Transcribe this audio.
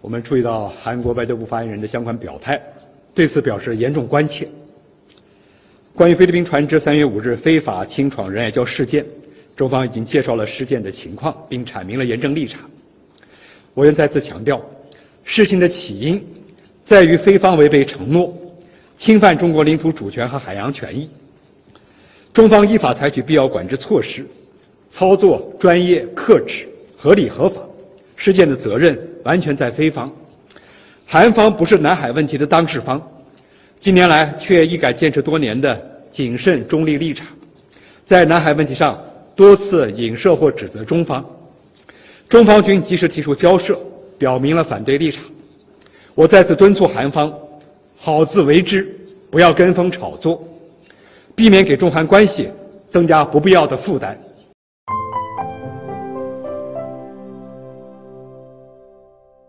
我们注意到韩国外交部发言人的相关表态，对此表示严重关切。关于菲律宾船只三月五日非法侵闯仁爱礁事件，中方已经介绍了事件的情况，并阐明了严正立场。我愿再次强调，事情的起因在于菲方违背承诺，侵犯中国领土主权和海洋权益。中方依法采取必要管制措施，操作专业、克制、合理、合法。事件的责任完全在菲方，韩方不是南海问题的当事方，近年来却一改坚持多年的谨慎中立立场，在南海问题上多次影射或指责中方，中方均及时提出交涉，表明了反对立场。我再次敦促韩方好自为之，不要跟风炒作。避免给中韩关系增加不必要的负担。